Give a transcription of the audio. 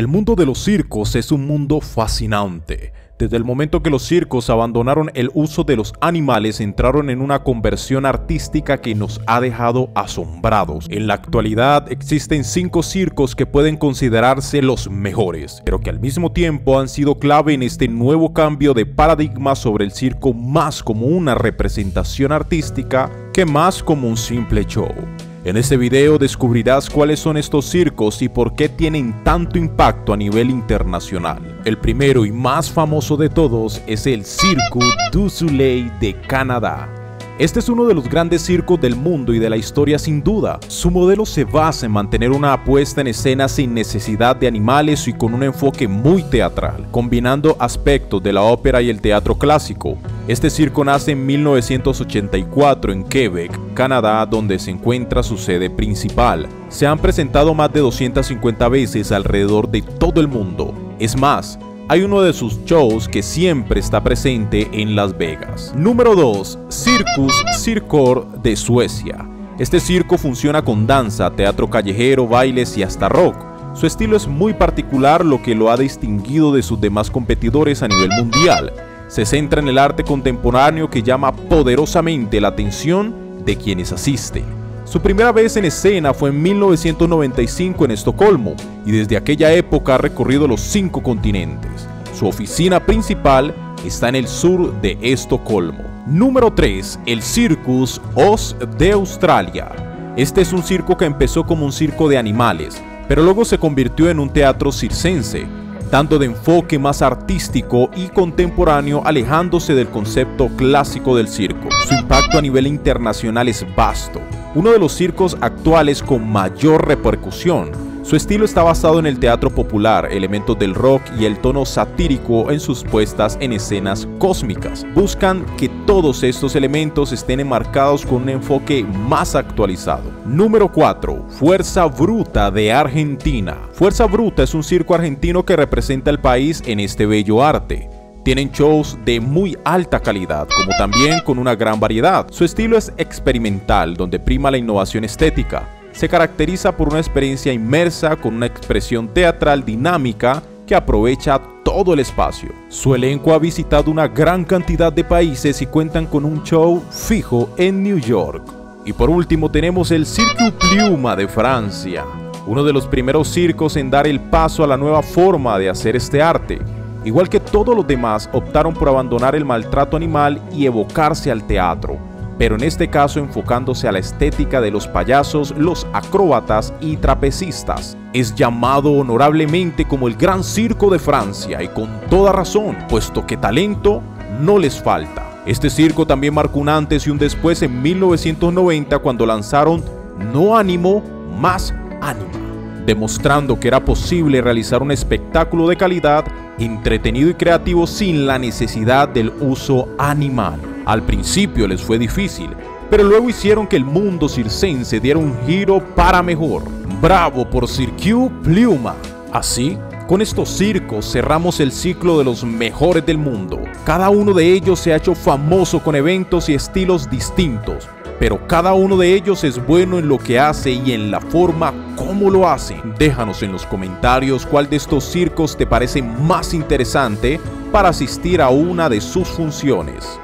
El mundo de los circos es un mundo fascinante. Desde el momento que los circos abandonaron el uso de los animales, entraron en una conversión artística que nos ha dejado asombrados. En la actualidad existen cinco circos que pueden considerarse los mejores, pero que al mismo tiempo han sido clave en este nuevo cambio de paradigma sobre el circo más como una representación artística que más como un simple show. En este video descubrirás cuáles son estos circos y por qué tienen tanto impacto a nivel internacional. El primero y más famoso de todos es el Cirque du Soleil de Canadá. Este es uno de los grandes circos del mundo y de la historia sin duda. Su modelo se basa en mantener una puesta en escena sin necesidad de animales y con un enfoque muy teatral, combinando aspectos de la ópera y el teatro clásico. Este circo nace en 1984 en Quebec, Canadá, donde se encuentra su sede principal. Se han presentado más de 250 veces alrededor de todo el mundo. Es más, hay uno de sus shows que siempre está presente en Las Vegas. Número 2. Circus Circor de Suecia. Este circo funciona con danza, teatro callejero, bailes y hasta rock. Su estilo es muy particular, lo que lo ha distinguido de sus demás competidores a nivel mundial. Se centra en el arte contemporáneo que llama poderosamente la atención de quienes asisten. Su primera vez en escena fue en 1995 en Estocolmo y desde aquella época ha recorrido los cinco continentes. Su oficina principal está en el sur de Estocolmo. Número 3. El Circus Oz de Australia. Este es un circo que empezó como un circo de animales, pero luego se convirtió en un teatro circense, dando de enfoque más artístico y contemporáneo alejándose del concepto clásico del circo. Su impacto a nivel internacional es vasto uno de los circos actuales con mayor repercusión. Su estilo está basado en el teatro popular, elementos del rock y el tono satírico en sus puestas en escenas cósmicas. Buscan que todos estos elementos estén enmarcados con un enfoque más actualizado. Número 4. Fuerza Bruta de Argentina. Fuerza Bruta es un circo argentino que representa al país en este bello arte. Tienen shows de muy alta calidad, como también con una gran variedad. Su estilo es experimental, donde prima la innovación estética. Se caracteriza por una experiencia inmersa con una expresión teatral dinámica que aprovecha todo el espacio. Su elenco ha visitado una gran cantidad de países y cuentan con un show fijo en New York. Y por último tenemos el Cirque Pluma de Francia, uno de los primeros circos en dar el paso a la nueva forma de hacer este arte igual que todos los demás, optaron por abandonar el maltrato animal y evocarse al teatro, pero en este caso enfocándose a la estética de los payasos, los acróbatas y trapecistas. Es llamado honorablemente como el Gran Circo de Francia y con toda razón, puesto que talento no les falta. Este circo también marcó un antes y un después en 1990 cuando lanzaron No Ánimo más Ánimo demostrando que era posible realizar un espectáculo de calidad, entretenido y creativo sin la necesidad del uso animal. Al principio les fue difícil, pero luego hicieron que el mundo circense diera un giro para mejor. Bravo por Cirque Pluma. Así, con estos circos cerramos el ciclo de los mejores del mundo. Cada uno de ellos se ha hecho famoso con eventos y estilos distintos, pero cada uno de ellos es bueno en lo que hace y en la forma como lo hace. Déjanos en los comentarios cuál de estos circos te parece más interesante para asistir a una de sus funciones.